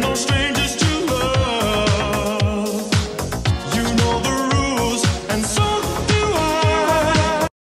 No strings.